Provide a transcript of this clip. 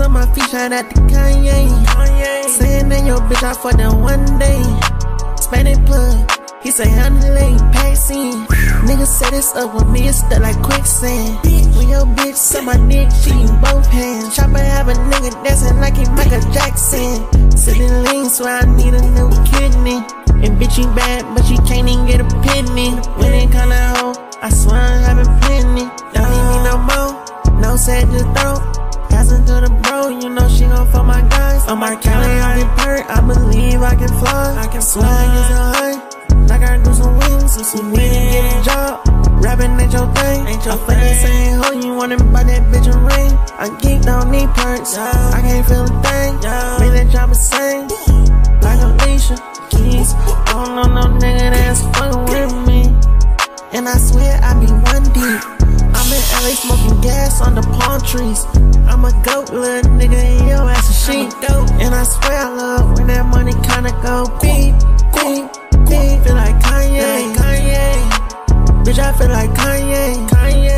on my feet, shout out to Kanye. Kanye. Saying that your bitch, I fuck them one day. Spanish plug, he say I'm late, passing. Niggas set this up with me, it's stuck like quicksand. When your bitch suck my dick, she in both hands. Chopper have a nigga dancing like he Michael Jackson. Sitting lean, so I need a new kidney. And bitch, you bad, but she can't even get a penny. When it my guys. On my county, I get hurt, I believe I can fly. I can swag is a high. I gotta do some wings, so some we didn't get a job. Rapping ain't your thing, ain't your thing. the same hoe, you wanna buy that bitch a ring. I geek, don't need perks, I can't feel a thing. Make that drop a sing, like Alicia Keys. I don't know no nigga that's fucking with me. And I swear I be one deep. I'm in LA smoking gas on the palm trees. I'm a goat, little nigga, and your ass a sheep. like Kanye. Kanye.